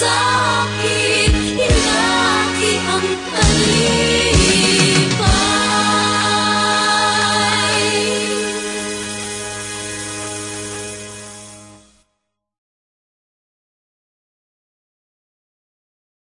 sa akin, hinaki ang talim.